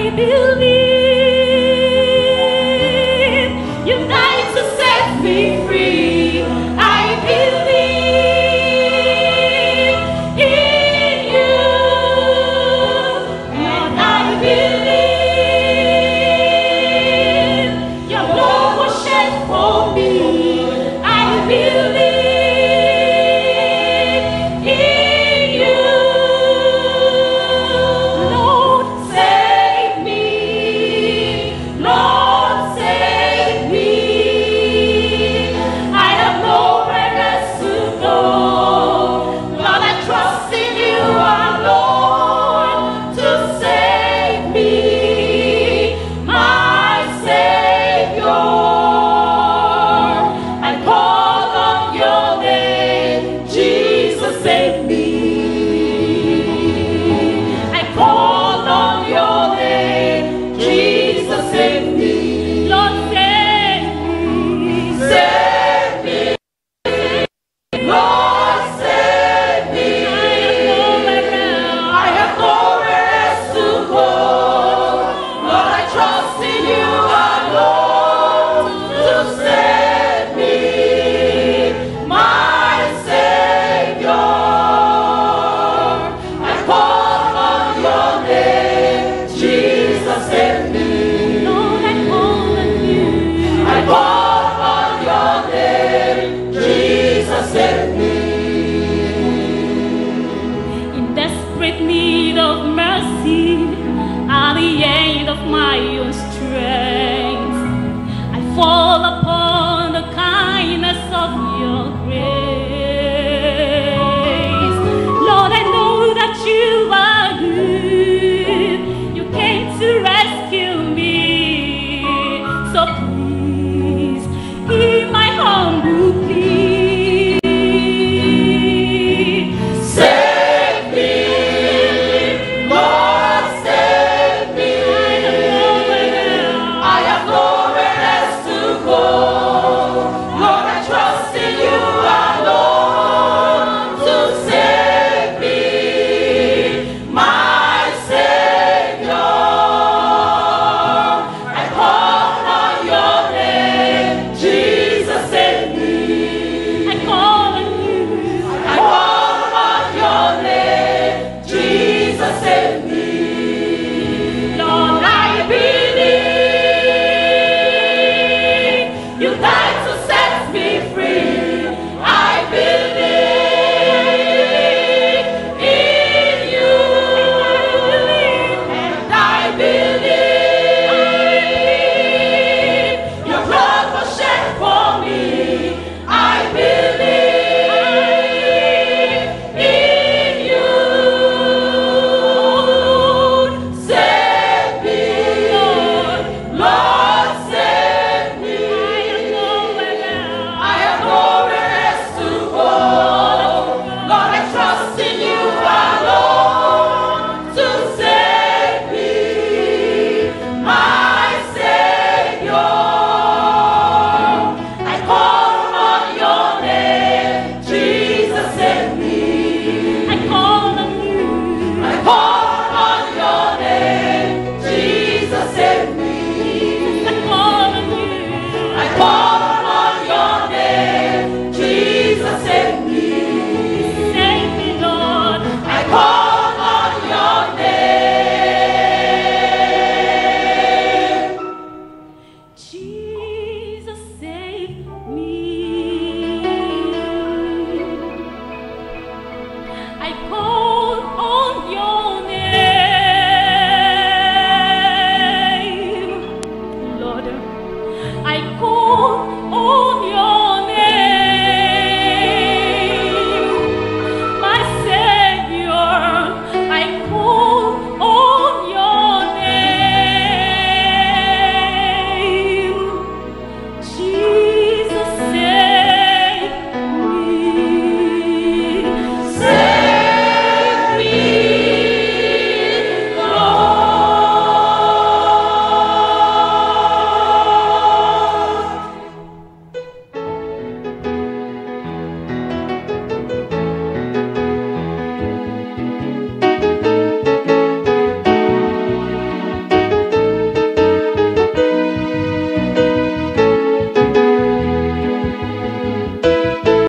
I believe. of mercy at the end of my own strength. I fall upon the kindness of your